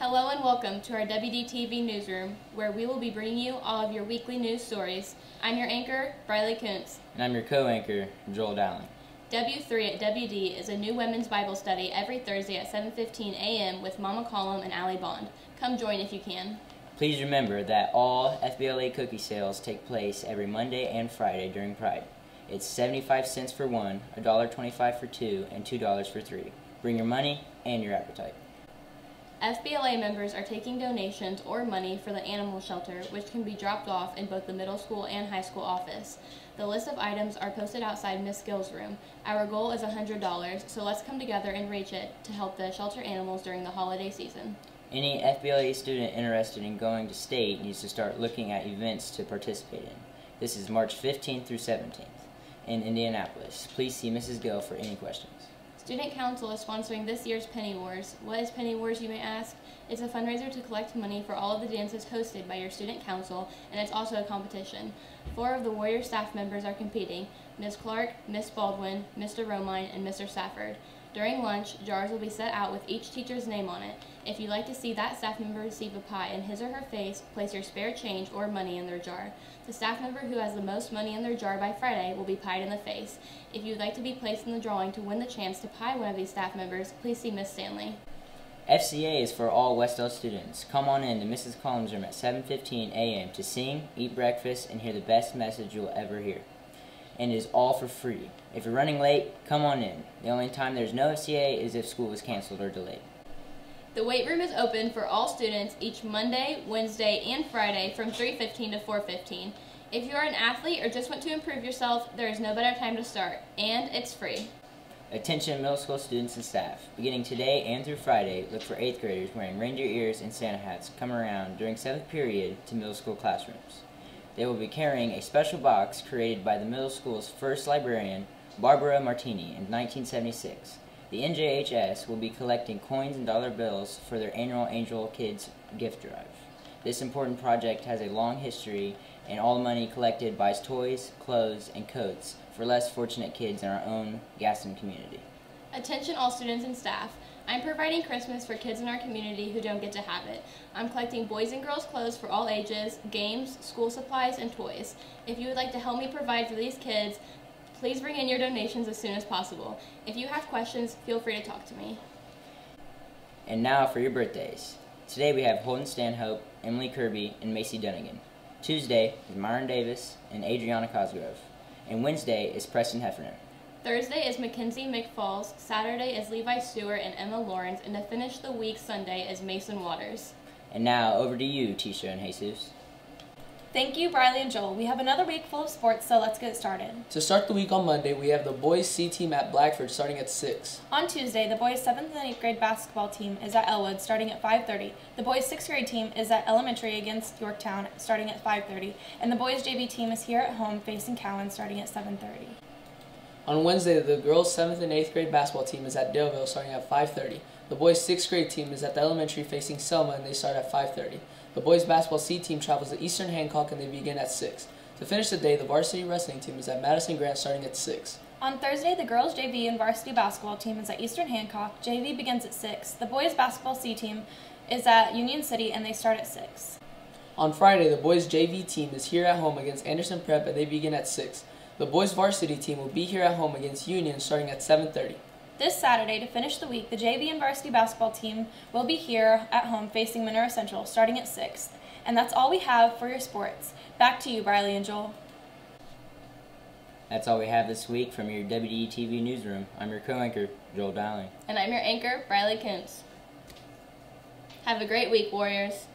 Hello and welcome to our WDTV newsroom, where we will be bringing you all of your weekly news stories. I'm your anchor, Briley Kuntz. And I'm your co-anchor, Joel Dowling. W3 at WD is a new women's Bible study every Thursday at 7:15 a.m. with Mama Collum and Allie Bond. Come join if you can. Please remember that all FBLA cookie sales take place every Monday and Friday during Pride. It's 75 cents for one, $1.25 for two, and $2 for three. Bring your money and your appetite. FBLA members are taking donations or money for the animal shelter, which can be dropped off in both the middle school and high school office. The list of items are posted outside Miss Gill's room. Our goal is $100, so let's come together and reach it to help the shelter animals during the holiday season. Any FBLA student interested in going to state needs to start looking at events to participate in. This is March 15th through 17th in Indianapolis. Please see Mrs. Gill for any questions. Student Council is sponsoring this year's Penny Wars. What is Penny Wars, you may ask? It's a fundraiser to collect money for all of the dances hosted by your student council, and it's also a competition. Four of the Warrior staff members are competing Ms. Clark, Ms. Baldwin, Mr. Romine, and Mr. Stafford. During lunch, jars will be set out with each teacher's name on it. If you'd like to see that staff member receive a pie in his or her face, place your spare change or money in their jar. The staff member who has the most money in their jar by Friday will be pied in the face. If you'd like to be placed in the drawing to win the chance to pie one of these staff members, please see Miss Stanley. FCA is for all West Wes-Del students. Come on in to Mrs. Collins' room at 7.15 a.m. to sing, eat breakfast, and hear the best message you'll ever hear. And it is all for free. If you're running late, come on in. The only time there's no FCA is if school is canceled or delayed. The weight room is open for all students each Monday, Wednesday, and Friday from 3.15 to 4.15. If you are an athlete or just want to improve yourself, there is no better time to start, and it's free. Attention middle school students and staff. Beginning today and through Friday, look for 8th graders wearing reindeer ears and Santa hats come around during 7th period to middle school classrooms. They will be carrying a special box created by the middle school's first librarian, Barbara Martini, in 1976. The NJHS will be collecting coins and dollar bills for their annual Angel Kids gift drive. This important project has a long history, and all the money collected buys toys, clothes, and coats for less fortunate kids in our own Gaston community. Attention all students and staff. I'm providing Christmas for kids in our community who don't get to have it. I'm collecting boys and girls clothes for all ages, games, school supplies, and toys. If you would like to help me provide for these kids, Please bring in your donations as soon as possible. If you have questions, feel free to talk to me. And now for your birthdays. Today we have Holden Stanhope, Emily Kirby, and Macy Dunnigan. Tuesday is Myron Davis and Adriana Cosgrove. And Wednesday is Preston Heffernan. Thursday is Mackenzie McFalls, Saturday is Levi Stewart and Emma Lawrence, and to finish the week, Sunday is Mason Waters. And now over to you, Tisha and Jesus. Thank you, Briley and Joel. We have another week full of sports, so let's get started. To start the week on Monday, we have the boys C team at Blackford starting at 6. On Tuesday, the boys 7th and 8th grade basketball team is at Elwood starting at 5.30. The boys 6th grade team is at Elementary against Yorktown starting at 5.30. And the boys JV team is here at home facing Cowan starting at 7.30. On Wednesday, the girls 7th and 8th grade basketball team is at Daleville starting at 5.30. The boys 6th grade team is at the elementary facing Selma and they start at 5.30. The boys basketball C team travels to Eastern Hancock and they begin at 6. To finish the day, the varsity wrestling team is at Madison Grant starting at 6. On Thursday, the girls JV and varsity basketball team is at Eastern Hancock. JV begins at 6. The boys basketball C team is at Union City and they start at 6. On Friday, the boys JV team is here at home against Anderson Prep and they begin at 6. The boys varsity team will be here at home against Union starting at 7:30. This Saturday, to finish the week, the JV and varsity basketball team will be here at home facing Monroe Central starting at 6. And that's all we have for your sports. Back to you, Briley and Joel. That's all we have this week from your WDTV newsroom. I'm your co-anchor, Joel Dowling. And I'm your anchor, Briley Kuntz. Have a great week, Warriors.